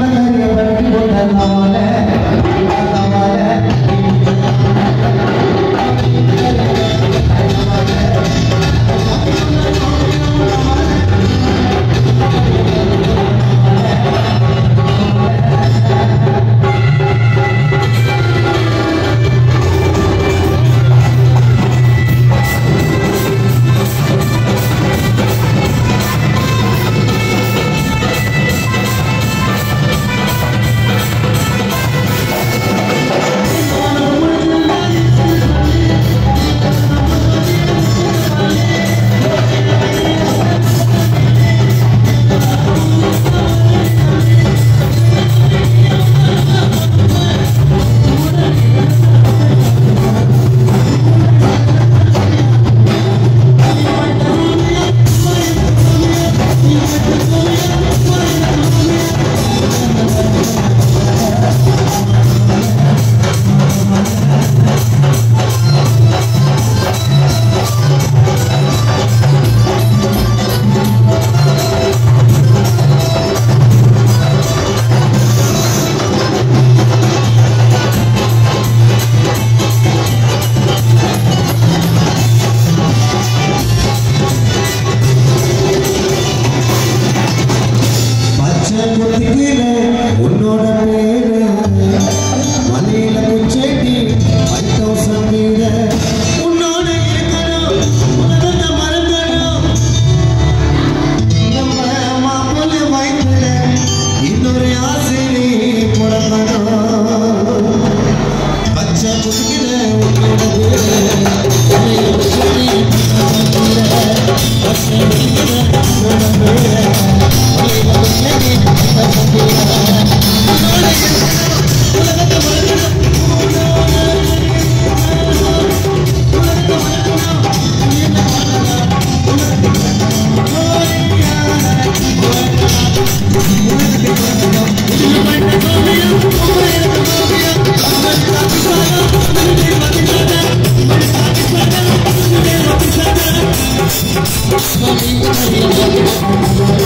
مدد يبدل الأولاد I'm gonna be your shield.